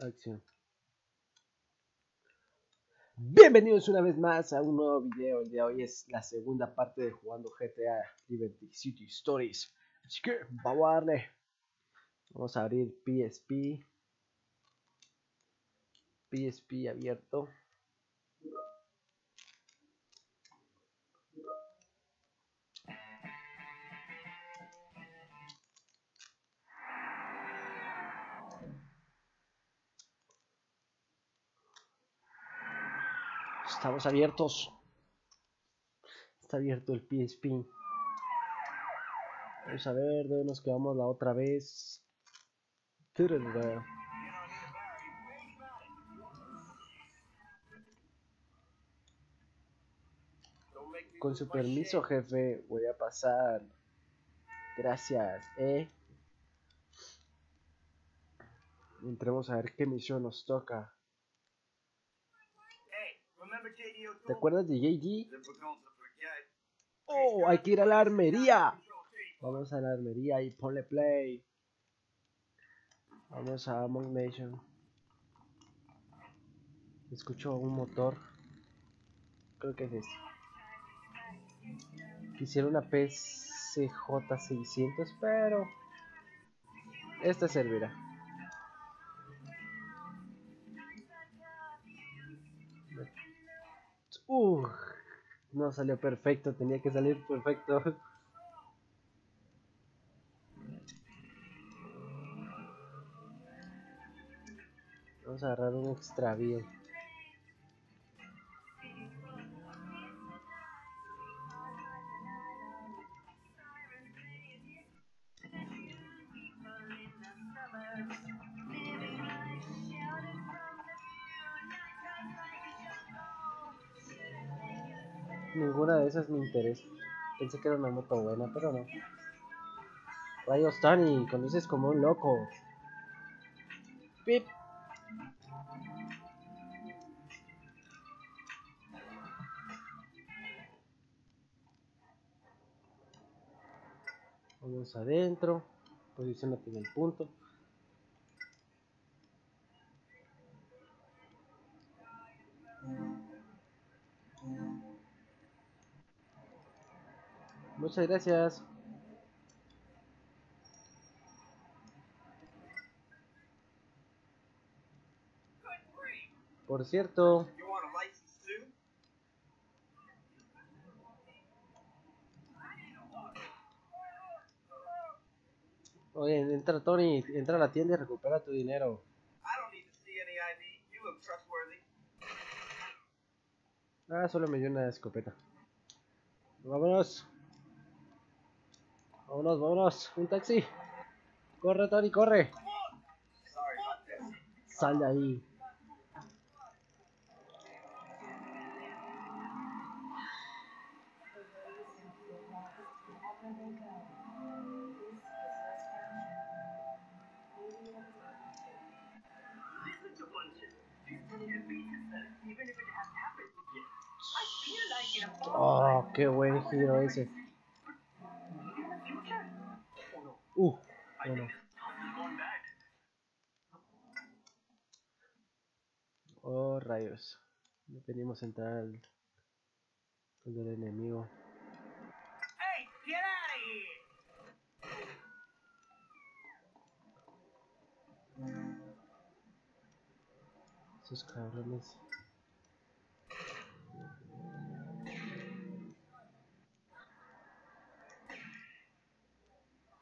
Acción. Bienvenidos una vez más a un nuevo video. El de hoy es la segunda parte de jugando GTA Liberty City Stories. Así que vamos a darle. Vamos a abrir PSP. PSP abierto. Estamos abiertos. Está abierto el PSP. Vamos a ver dónde nos quedamos la otra vez. Con su permiso, jefe, voy a pasar. Gracias, eh. Entremos a ver qué misión nos toca. ¿Te acuerdas de JD? Oh, hay que ir a la armería. Vamos a la armería y ponle play. Vamos a Among Nation. Escucho un motor. Creo que es este. Quisiera una PCJ 600, pero esta servirá. Uh, no salió perfecto, tenía que salir perfecto. Vamos a agarrar un extravío. Esas me interesa. Pensé que era una moto buena, pero no. Rayos Tony, conduces como un loco. Pip. Vamos adentro. Posicionate en el punto. Muchas gracias. Por cierto, oye, entra Tony, entra a la tienda y recupera tu dinero. Ah, solo me dio una escopeta. Vámonos. Vámonos, vámonos. Un taxi. Corre, Tony, corre. Sal de ahí. Oh, qué buen giro ese. Uh, bueno. Oh, rayos. No venimos a entrar al, del enemigo. Esos cabrones.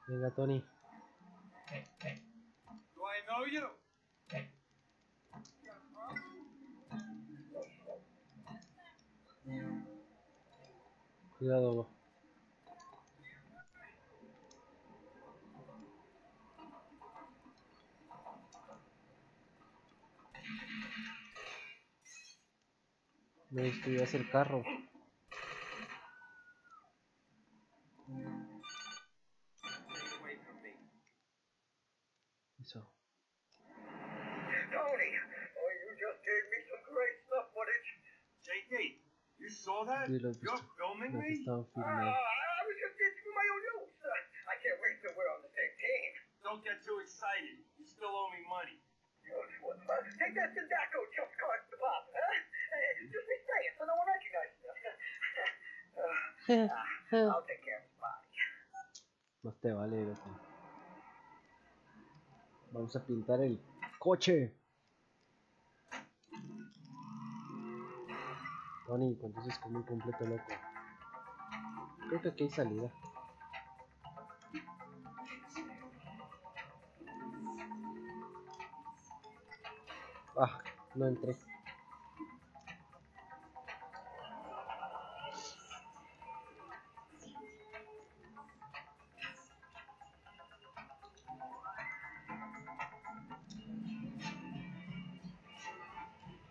Venga, Tony. Do I know you? Cuidado. Me destruyas el carro. Saw that? Sí, lo he You're visto. filming Lo he me? estado Uh. I was just getting my own news. Uh, I can't wait till we're on the same team. Don't get too excited. You still owe me money. Take that Sindaco jump card to Bob, huh? Uh, just be saying so no one recognizes you. uh, I'll take care of his body. Más te vale, vete. Vamos a pintar el coche. Tony, dices como un completo loco. Creo que aquí hay salida. Ah, no entré.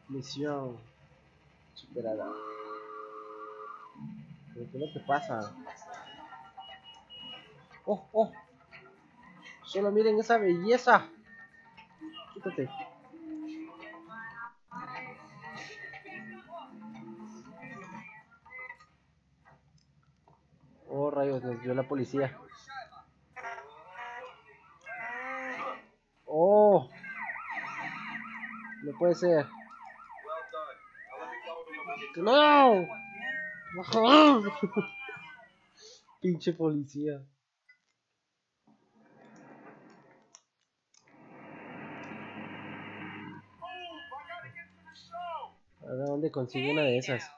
Misión ¿Pero qué pasa? ¡Oh, oh! Solo miren esa belleza. Quítate. Oh, rayos, nos dio la policía. Oh. No puede ser. Pinche policía. A dónde consigue una de esas.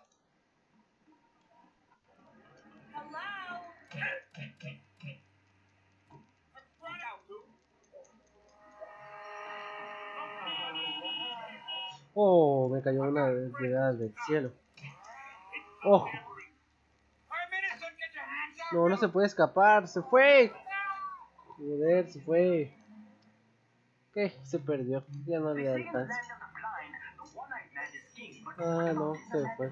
Oh, me cayó una llegada del cielo. Oh, no, no se puede escapar, se fue. Joder, se fue. ¿Qué? Se perdió. Ya no le da alcance. Ah, no, se fue.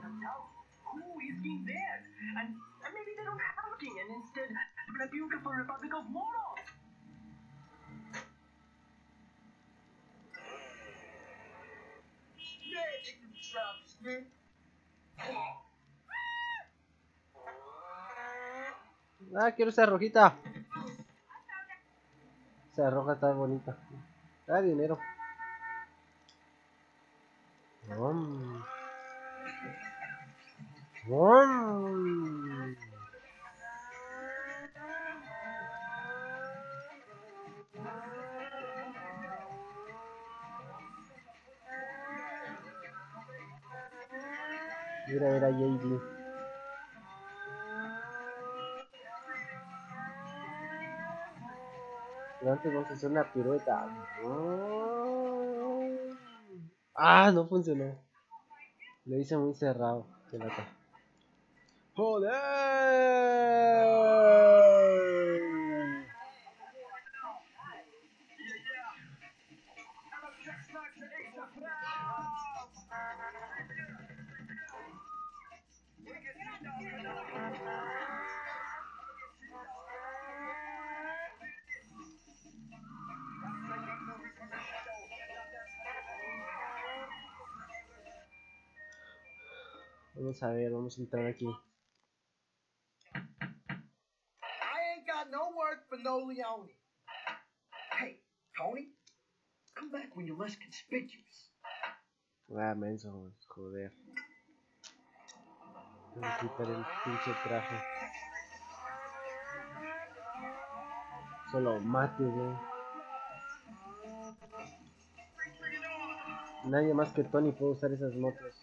Ah, quiero esa rojita. Esa roja está bonita. Ah, dinero. Antes vamos a hacer una pirueta. Ah, no funcionó. Lo hice muy cerrado. ¡Joder! Vamos a ver, vamos a entrar aquí. I ain't got no work for no Leone. Hey, Tony, come back when you're less conspicuous. Ah, menso, joder. Voy a quitar el pinche traje. Solo mate, güey. Nadie más que Tony puede usar esas motos.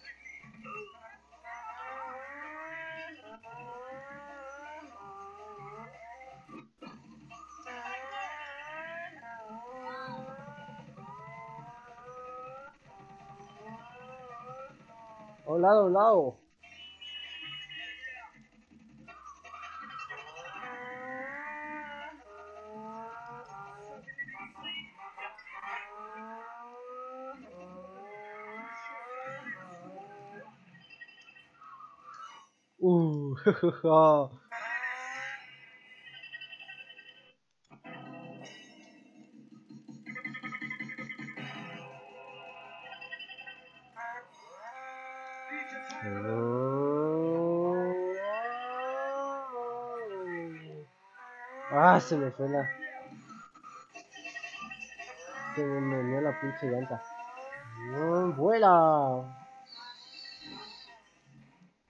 A un lado, Ah, se me fue la. Se me meneó la pinche llanta. No, vuela.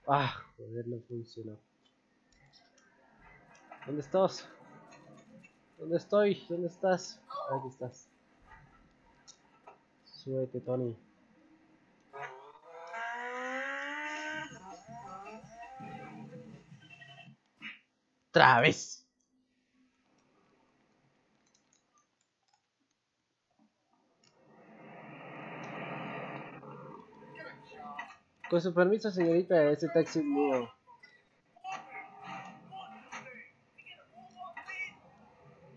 Ah, joder, no funcionó. ¿Dónde estás? ¿Dónde estoy? ¿Dónde estás? Aquí estás. Súbete, Tony. Otra vez. Con su permiso, señorita, ese taxi es mío.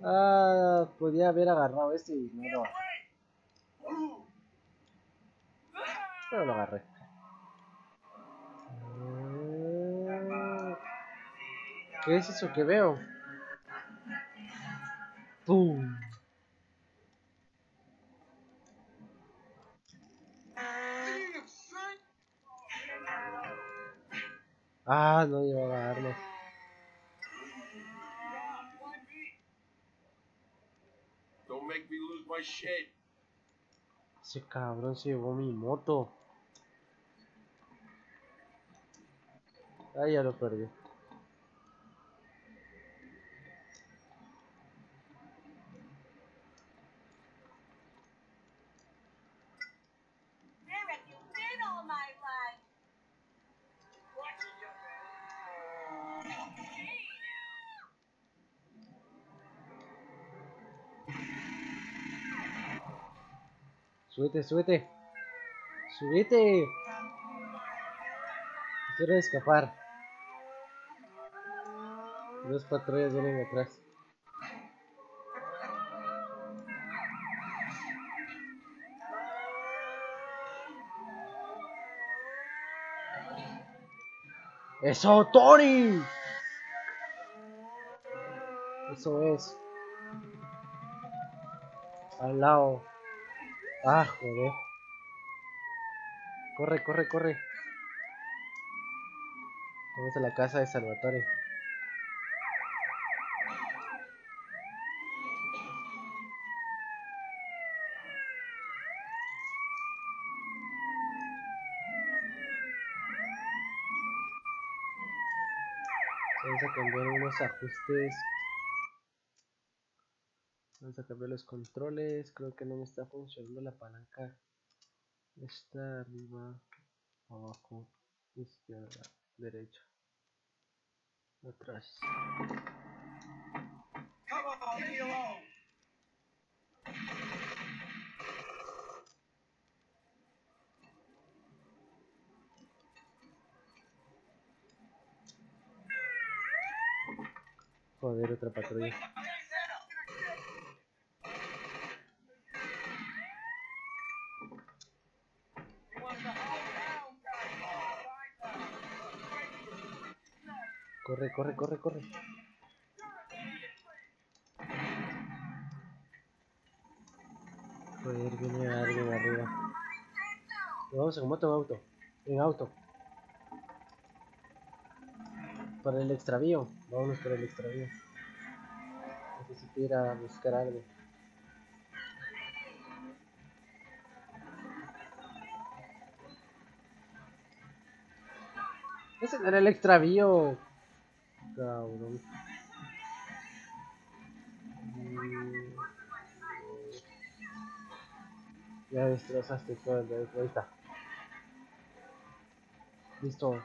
Ah, podía haber agarrado este y no Pero lo agarré. ¿Qué es eso que veo? ¡Pum! Ah, no llevaba armas. Don't make me lose my shit. Ese cabrón se llevó mi moto. Ah, ya lo perdí. Súbete, súbete. Súbete. Quiero escapar. Dos patrullas vienen atrás. ¡Eso, Tony! Eso es. Al lado. Ah, joder. Corre, corre, corre. Vamos a la casa de Salvatore. Vamos a cambiar unos ajustes. Vamos a cambiar los controles. Creo que no me está funcionando la palanca. Está arriba, abajo, izquierda, derecha, atrás. Joder, otra patrulla. Corre, corre, corre, corre. Joder, viene alguien arriba. Vamos en moto o auto. En auto. Para el extravío. Vámonos por el extravío. Necesito ir a buscar algo. Ese era el extravío. Cabrón. Mm. Ya destrozaste todo el de vuelta. Listo.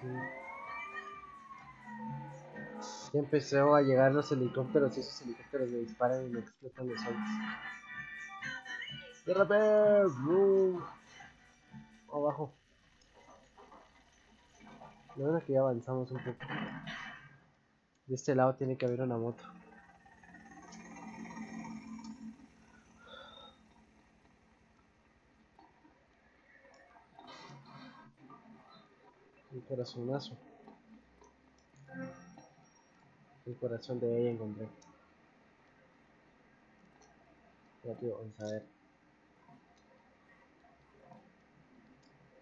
Sí. Ya empezó a llegar los helicópteros y esos helicópteros me disparan y me explotan los ojos. ¡De repente! ¡Brum! Abajo. Lo bueno es que ya avanzamos un poco. De este lado tiene que haber una moto. Un corazonazo. El corazón de ella encontré. Ya tío, vamos a ver.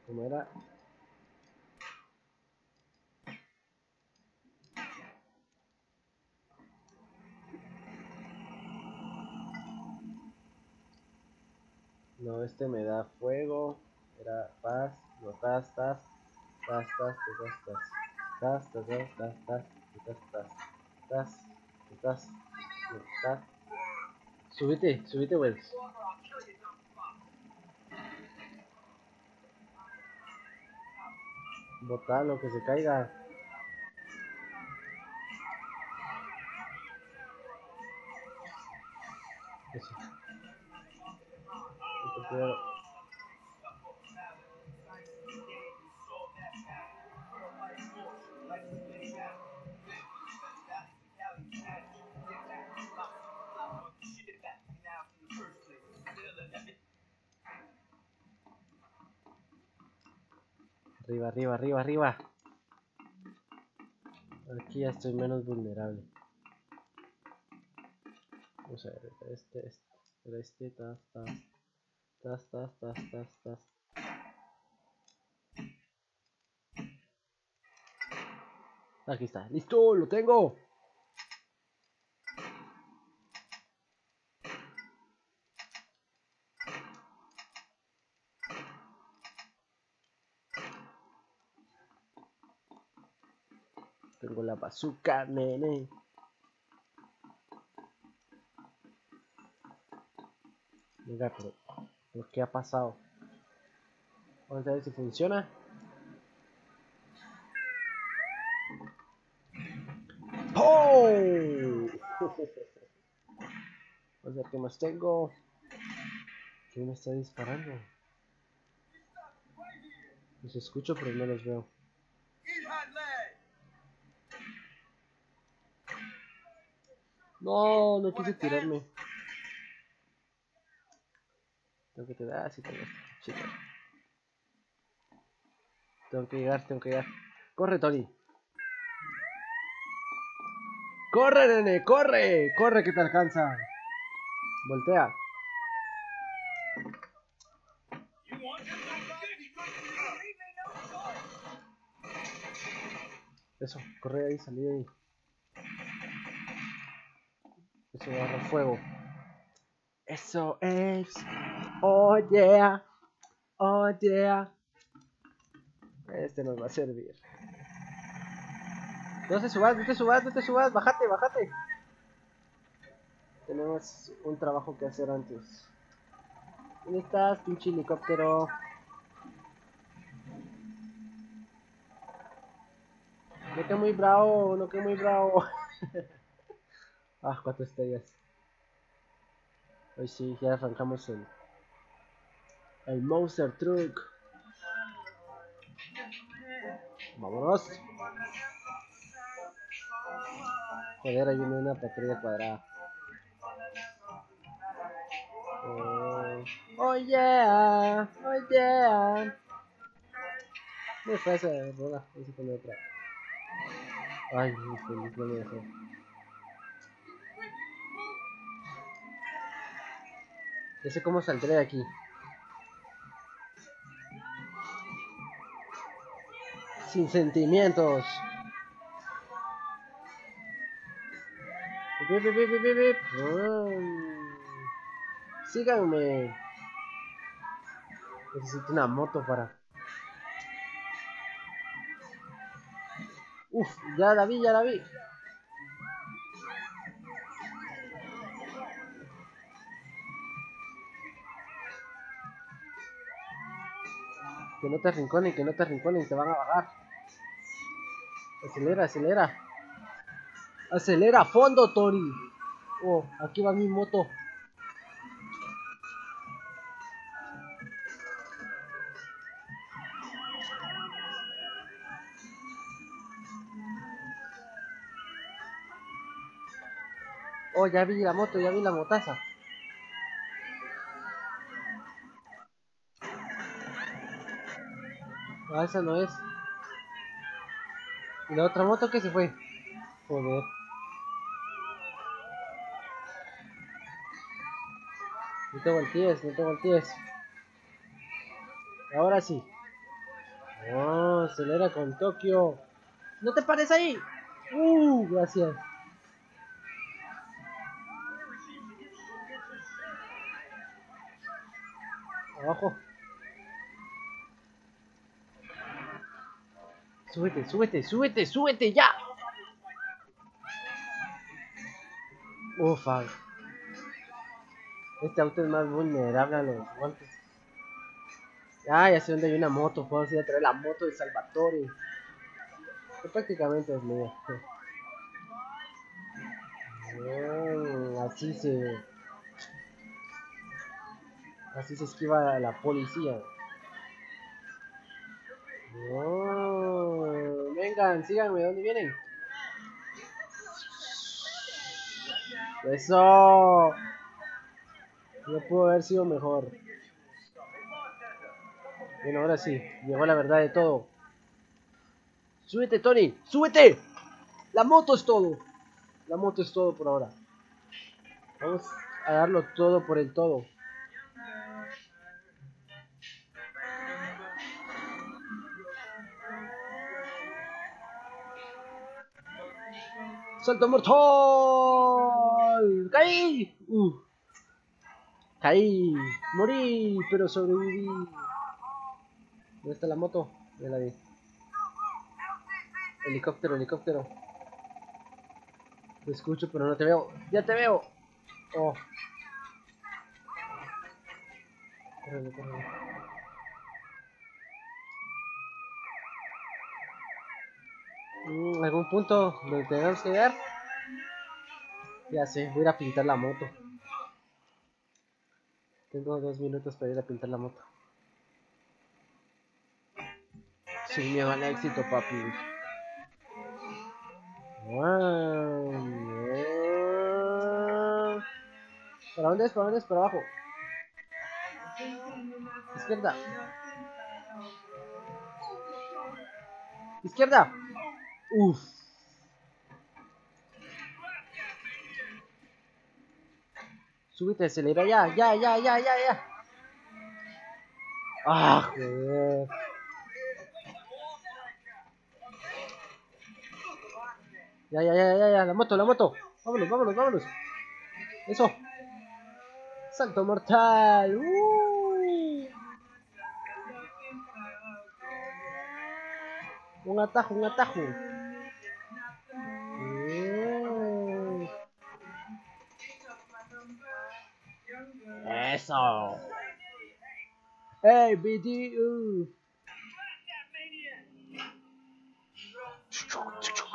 ¿Cómo era? No, este me da fuego. Era paz. No, tas, tas. Tas, tas, tas, tas. Tas, tas, tas, tas, tas. Tas, tas. Tas. Tas. Tas. Wells. Botalo, que se caiga. Eso. Cuidado. Arriba, arriba, arriba, arriba. Aquí ya estoy menos vulnerable. Vamos a ver, este, este, este, tas, tas, tas, tas, tas, tas, tas. Aquí está, listo, lo tengo. Tengo la bazooka, nene. Mira, pero, pero ¿qué ha pasado? Vamos a ver si funciona. ¡Oh! Vamos a ver qué más tengo. ¿Quién me está disparando? Los escucho, pero no los veo. No, no quise tirarme. Tengo que tirar. Ah, sí, tengo esto. Tengo. Tengo que llegar, tengo que llegar. Corre, Tony. Corre, nene, corre. Corre que te alcanza. Voltea. Eso, corre ahí, salí de ahí. Eso agarra fuego. Eso es. Oh yeah. Oh yeah. Este nos va a servir. No te subas, no te subas, no te subas. Bájate, bájate. Tenemos un trabajo que hacer antes. ¿Dónde estás, pinche helicóptero? No que muy bravo, no que muy bravo. ah, cuatro estrellas. Hoy sí, ya arrancamos el, el Monster Truck. Vámonos. Joder, viene una patrulla cuadrada. Oh, oh yeah, oh. Muy fue esa rola, vamos a poner otra. Ay, feliz no me dejó. Ya sé cómo saldré de aquí. Sin sentimientos. Mm. Síganme. Necesito una moto para. Uf, ya la vi, ya la vi. Que no te arrinconen, que no te arrinconen, te van a bajar. Acelera, acelera. Acelera a fondo, Tori. Oh, aquí va mi moto. Oh, ya vi la moto, ya vi la motaza. Ah, esa no es. ¿Y la otra moto que se fue? Joder. No te voltees, no te voltees. Ahora sí. Oh, acelera con Tokio. ¡No te pares ahí! ¡Uh! Gracias. Abajo. Súbete, súbete, súbete, súbete, ya. Ufa. Este auto es más vulnerable a los golpes. Ah, ya sé dónde hay una moto. Puedo ir a traer la moto de Salvatore. Que prácticamente es mía. Mm, así se. Así se esquiva la policía. Oh, vengan, síganme, ¿dónde vienen? Eso. No pudo haber sido mejor. Bueno, ahora sí, llegó la verdad de todo. Súbete, Tony, súbete. La moto es todo. La moto es todo por ahora. Vamos a darlo todo por el todo. ¡Salto mortal! ¡Caí! Caí, morí, pero sobreviví. ¿Dónde está la moto? Ya la vi. Helicóptero, helicóptero. Te escucho, pero no te veo. ¡Ya te veo! Oh. ¿Algún punto donde tengamos que llegar? Ya sé, voy a ir a pintar la moto. Tengo dos minutos para ir a pintar la moto. Sin miedo al éxito, papi. Wow. ¿Para dónde es? ¿Para dónde es? Para abajo. Izquierda. Izquierda. Uf. Súbete, acelera ya, ya, ya, ya, ya, ya. Ah, joder. Ya, ya, ya, ya, ya, la moto, la moto. Vámonos, vámonos, vámonos. Eso. Salto mortal. Uh. Un atajo, un atajo. Hey, BDU.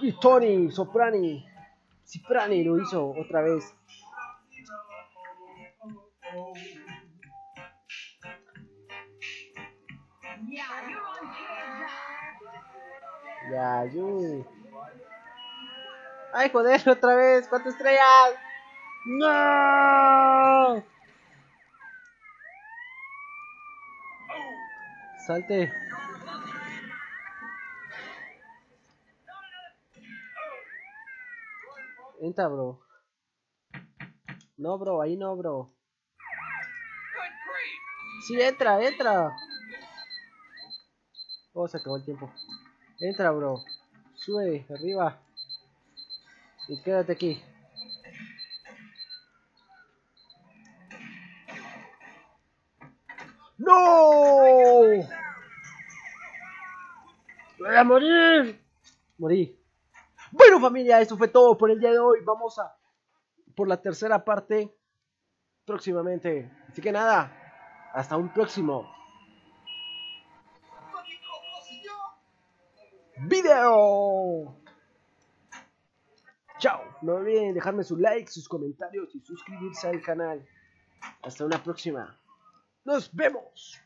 Y Tony, Soprani. Ciprani lo hizo otra vez. Ya, Yui. Ay, joder, otra vez. ¿Cuántas estrellas? ¡No! Salte. Entra, bro. No, bro, ahí no, bro. Sí, entra, entra. Oh, se acabó el tiempo. Entra, bro. Sube, arriba. Y quédate aquí. Morir! Morí. Bueno familia, eso fue todo por el día de hoy. Vamos a por la tercera parte próximamente. Así que nada, hasta un próximo video. Chao. No olviden dejarme su like, sus comentarios y suscribirse al canal. Hasta una próxima. Nos vemos.